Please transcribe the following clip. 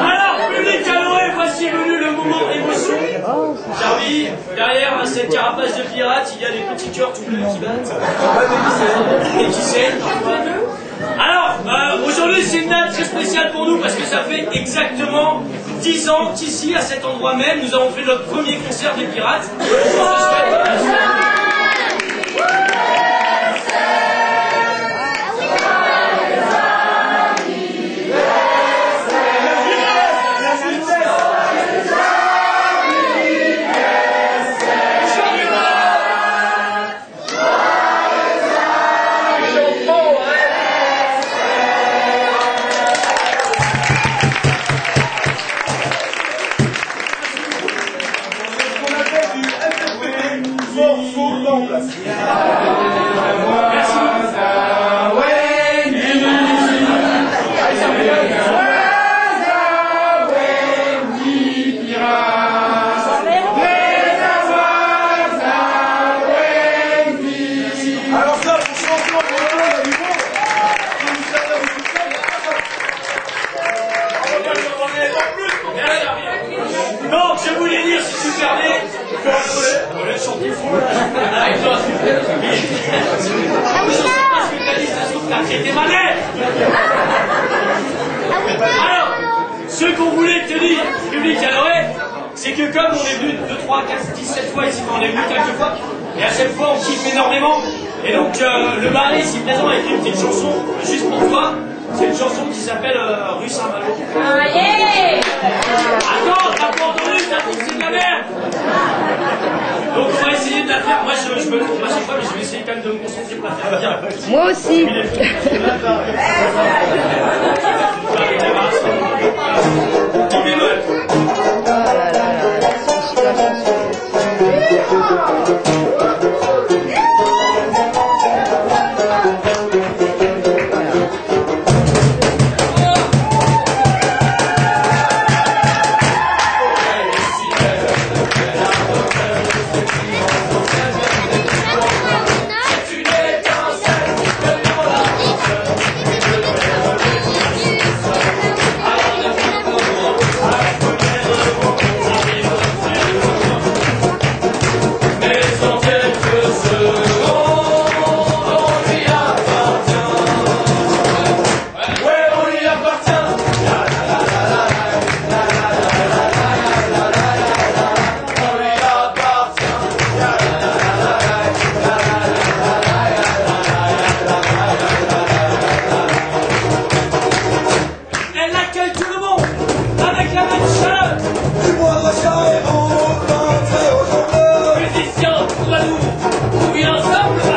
Alors, public Canoë, voici venu le moment émotion. Charlie, derrière cette carapace de pirate, il y a des petits cœurs tout bleus qui battent. Et qui saignent. Alors, euh, aujourd'hui, c'est une date très spéciale pour nous parce que ça fait exactement 10 ans qu'ici, à cet endroit même, nous avons fait notre premier concert des pirates. Temps en. Si vous le je voulais dire, si Alors, ce qu'on voulait te dire, public adoré, c'est que comme on est venu 2, 3, 4, 17 fois ici, on est venu quelques fois, et à chaque fois on kiffe énormément, et donc euh, le mari ici présent a écrit une petite chanson juste pour toi, c'est une chanson qui s'appelle euh, Rue Saint-Malo. Attends, t'as pas entendu, ça trouve que c'est de la merde Donc on moi je, je me trompe à chaque fois, mais je vais essayer quand même de me concentrer pour la faire bien. Moi aussi. Baloo, we are some